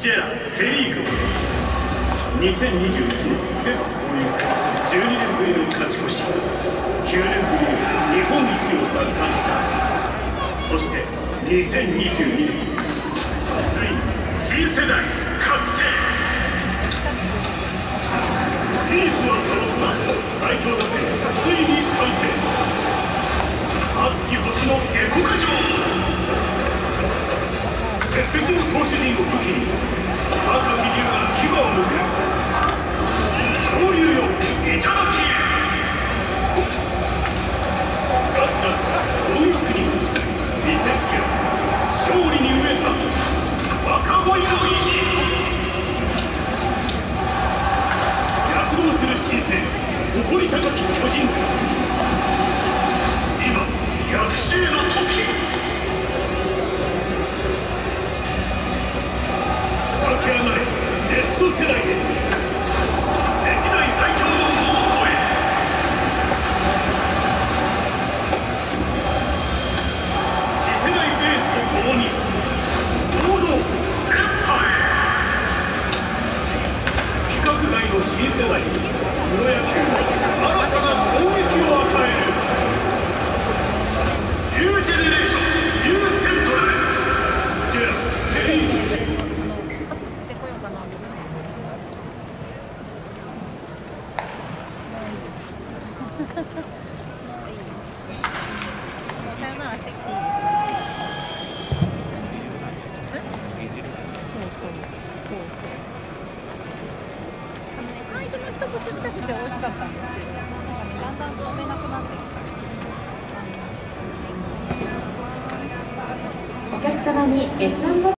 ジェラセ・リーグ。2021年セ・パ交流戦12年ぶりの勝ち越し。9年ぶりに日本一を奪還した。そして2022年ついに新世代覚醒。ピースは揃った。最強打線ついに完成熱き星の下克上。鉄壁の投手陣を武器に赤木龍が牙をむく昇竜よ頂きへガツガツ貪欲に見せつけ勝利に飢えた若鯉の意地躍動する新星誇り高き巨人軍今逆襲のの新世代プロ野球新たな衝撃を与えるニュージェネレーションニューセントラルジェラセ・リーグってこようかな。もういい。もうさよなら初の一口二口は美味しかったんですけど、だんだん飲めなくなってきた。お客様に